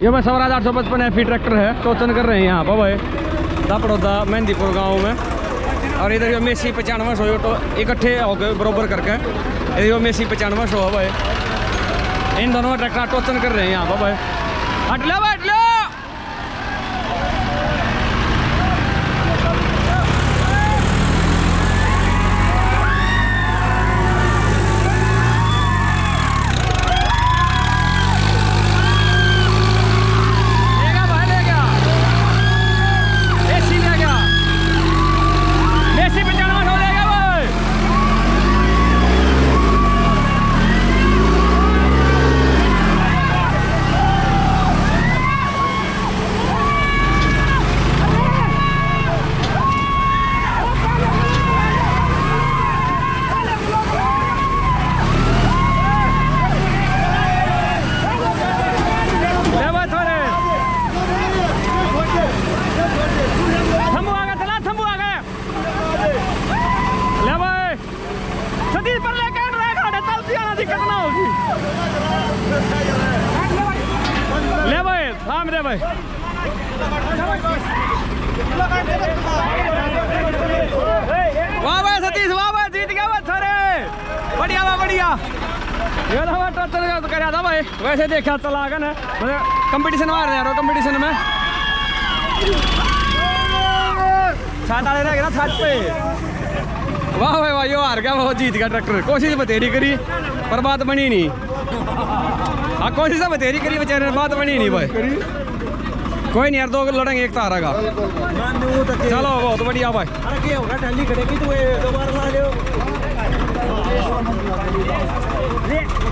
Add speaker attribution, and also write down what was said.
Speaker 1: ये मैं स्वराज आठ सौ पचपन एफ़ ट्रैक्टर है टोचन कर रहे हैं यहाँ पर, भाई। दापड़ौदा, मेहंदीपुर गाँव में। और इधर जो मेसी पचानवे सौ तो इकट्ठे हो गए बरोबर करके। इधर जो मेसी पचानवे सौ है, भाई। इन दोनों ट्रैक्टर टोचन कर रहे हैं यहाँ पर, भाई। हट लो हट लो लेगा भाई लेगा मेसी ले गया मेसी पचानवे सौ लेगा भाई ले भाई थोड़े थंबू आ गया चला थंबू आ गया ले भाई सतीश पर ले कैट रहा है चलती आना दिक्कत ना होगी ले भाई थाम रे भाई। वाह भाई सतीश, वाह भाई, जीत गया भाई थोड़े बढ़िया वाह बढ़िया। ये हमारा टोचन का तो कर था भाई। वैसे देखा, चला आगे ना। कंपटीशन मार रहे हैं कंपटीशन में। छात आने रह गया छत पे? वाह भाई, वाह, यो हार गया वो जीत गया ट्रैक्टर। कोशिश बतेरी करी, पर बात बनी नहीं। हाँ कोशिश तो बतेरी करी बेचारे बात बनी नहीं भाई। कोई नहीं यार दो लड़ेंगे एक तारा का। चलो बहुत बढ़िया भाई।